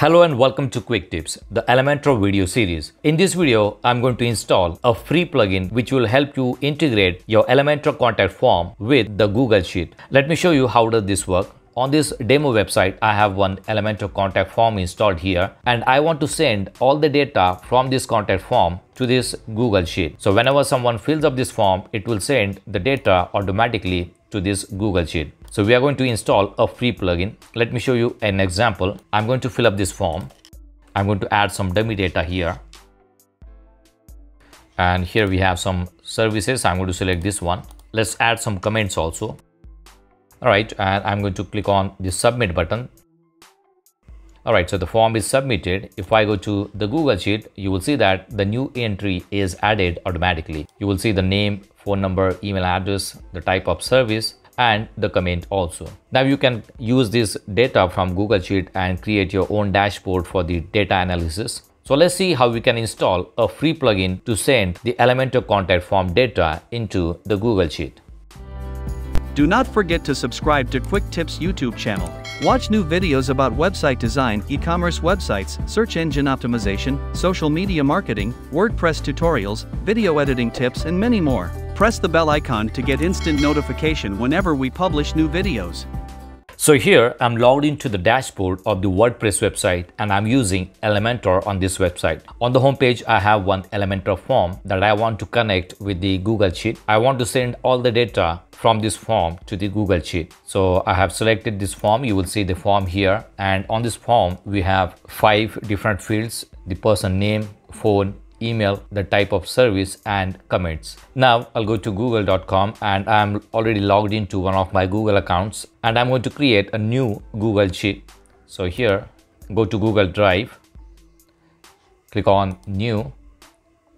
Hello and welcome to Quick Tips, the Elementor video series. In this video, I'm going to install a free plugin which will help you integrate your Elementor contact form with the Google Sheet. Let me show you how does this work. On this demo website, I have one Elementor contact form installed here and I want to send all the data from this contact form to this Google Sheet. So whenever someone fills up this form, it will send the data automatically to this Google Sheet. So we are going to install a free plugin. Let me show you an example. I'm going to fill up this form. I'm going to add some dummy data here. And here we have some services. I'm going to select this one. Let's add some comments also. All right, and I'm going to click on the submit button. All right, so the form is submitted. If I go to the Google Sheet, you will see that the new entry is added automatically. You will see the name, phone number, email address, the type of service, and the comment also. Now you can use this data from Google Sheet and create your own dashboard for the data analysis. So let's see how we can install a free plugin to send the Elementor contact form data into the Google Sheet. Do not forget to subscribe to Quick Tips YouTube channel. Watch new videos about website design, e-commerce websites, search engine optimization, social media marketing, WordPress tutorials, video editing tips and many more. Press the bell icon to get instant notification whenever we publish new videos. So here I'm logged into the dashboard of the WordPress website and I'm using Elementor on this website. On the homepage, I have one Elementor form that I want to connect with the Google Sheet. I want to send all the data from this form to the Google Sheet. So I have selected this form. You will see the form here. And on this form, we have five different fields, the person name, phone, email, the type of service and comments. Now I'll go to google.com and I'm already logged into one of my Google accounts and I'm going to create a new Google Sheet. So here, go to Google Drive, click on new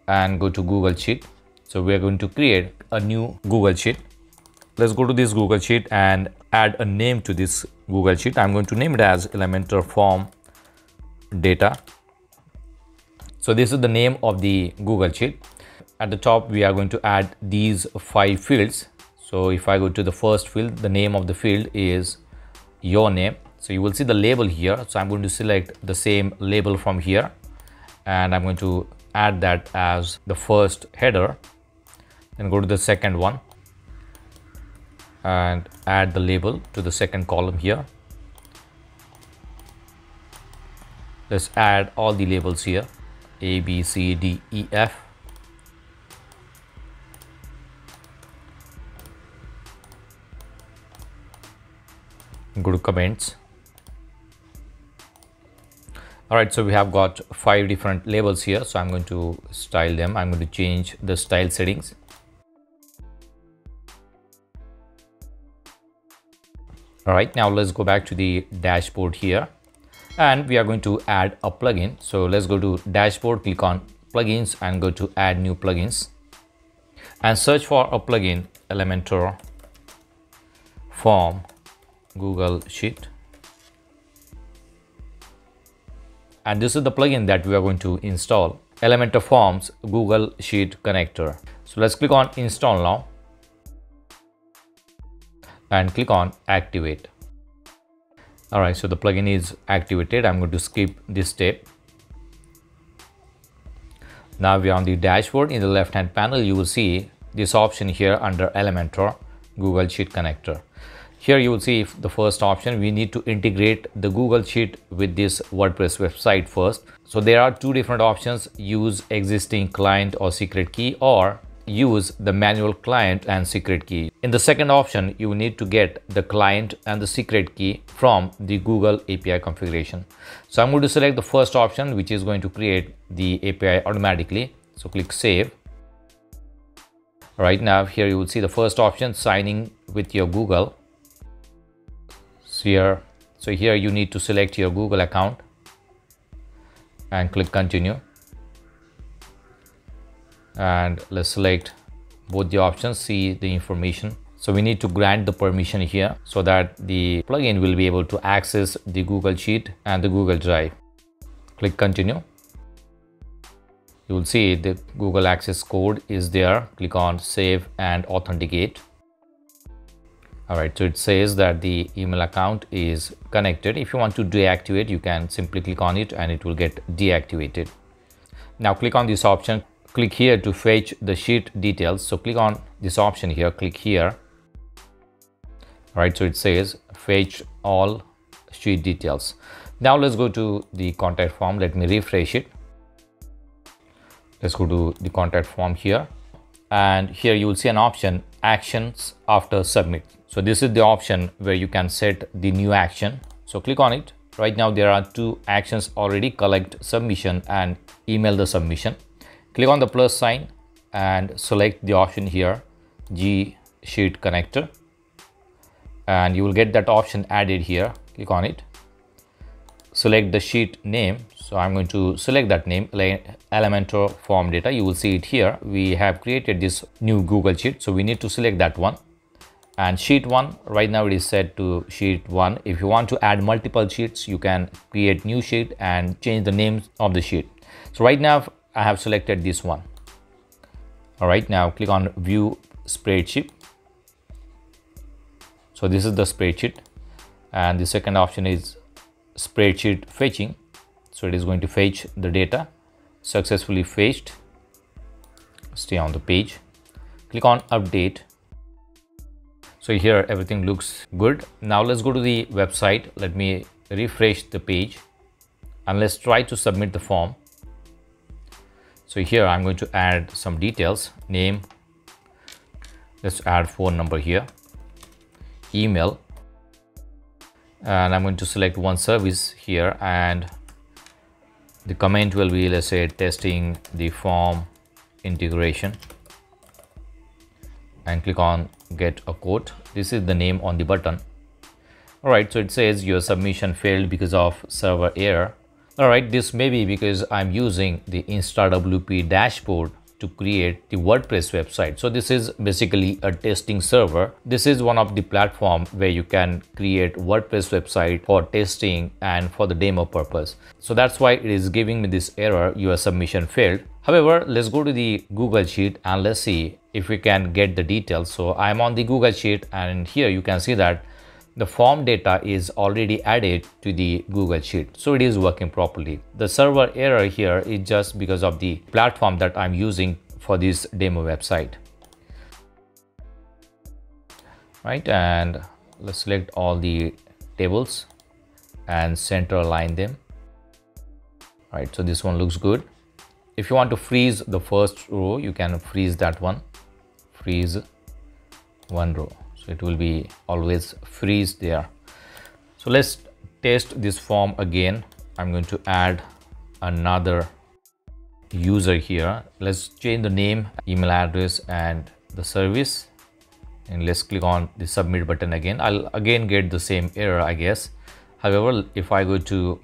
and go to Google Sheet. So we are going to create a new Google Sheet. Let's go to this Google Sheet and add a name to this Google Sheet. I'm going to name it as Elementor Form Data so this is the name of the Google Sheet. At the top, we are going to add these five fields. So if I go to the first field, the name of the field is your name. So you will see the label here. So I'm going to select the same label from here and I'm going to add that as the first header. Then go to the second one and add the label to the second column here. Let's add all the labels here. A, B, C, D, E, F. Go to comments. All right, so we have got five different labels here. So I'm going to style them. I'm going to change the style settings. All right, now let's go back to the dashboard here and we are going to add a plugin. So let's go to dashboard click on plugins and go to add new plugins. And search for a plugin elementor form google sheet. And this is the plugin that we are going to install elementor forms google sheet connector. So let's click on install now. And click on activate all right so the plugin is activated. I'm going to skip this step. Now we're on the dashboard. In the left hand panel you will see this option here under elementor google sheet connector. Here you will see the first option we need to integrate the google sheet with this wordpress website first. So there are two different options use existing client or secret key or use the manual client and secret key. In the second option, you need to get the client and the secret key from the Google API configuration. So I'm going to select the first option, which is going to create the API automatically. So click save. Right now here you will see the first option signing with your Google. So here, so here you need to select your Google account and click continue and let's select both the options see the information. So we need to grant the permission here so that the plugin will be able to access the google sheet and the google drive. Click continue. You will see the google access code is there. Click on save and authenticate. All right so it says that the email account is connected. If you want to deactivate you can simply click on it and it will get deactivated. Now click on this option click here to fetch the sheet details. So click on this option here click here. Right so it says fetch all sheet details. Now let's go to the contact form. Let me refresh it. Let's go to the contact form here. And here you will see an option actions after submit. So this is the option where you can set the new action. So click on it. Right now there are two actions already collect submission and email the submission click on the plus sign and select the option here g sheet connector. And you will get that option added here. Click on it. Select the sheet name. So i'm going to select that name elementor form data. You will see it here. We have created this new google sheet. So we need to select that one. And sheet 1 right now it is set to sheet 1 if you want to add multiple sheets you can create new sheet and change the names of the sheet. So right now i have selected this one. All right now click on view spreadsheet. So this is the spreadsheet and the second option is spreadsheet fetching. So it is going to fetch the data. Successfully fetched. Stay on the page. Click on update. So here everything looks good. Now let's go to the website. Let me refresh the page. And let's try to submit the form so here i'm going to add some details name let's add phone number here email and I'm going to select one service here and the comment will be let's say testing the form integration and click on get a quote. This is the name on the button. All right so it says your submission failed because of server error all right this may be because i'm using the instawp dashboard to create the WordPress website. So this is basically a testing server. This is one of the platform where you can create WordPress website for testing and for the demo purpose. So that's why it is giving me this error, your submission failed. However, let's go to the Google Sheet and let's see if we can get the details. So I'm on the Google Sheet and here you can see that the form data is already added to the Google Sheet. So it is working properly. The server error here is just because of the platform that I'm using for this demo website. Right, and let's select all the tables and center align them. Right, so this one looks good. If you want to freeze the first row, you can freeze that one. Freeze one row so it will be always freeze there. So let's test this form again. I'm going to add another user here. Let's change the name email address and the service. And let's click on the submit button again. I'll again get the same error i guess. However if i go to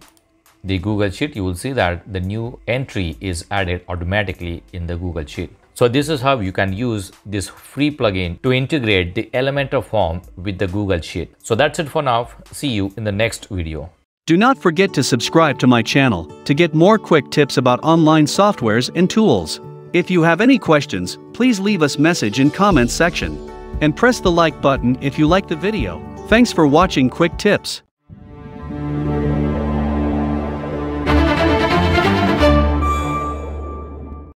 the google sheet you will see that the new entry is added automatically in the google sheet so this is how you can use this free plugin to integrate the Elementor form with the Google Sheet. So that's it for now. See you in the next video. Do not forget to subscribe to my channel to get more quick tips about online softwares and tools. If you have any questions, please leave us message in comments section. And press the like button if you like the video. Thanks for watching Quick Tips.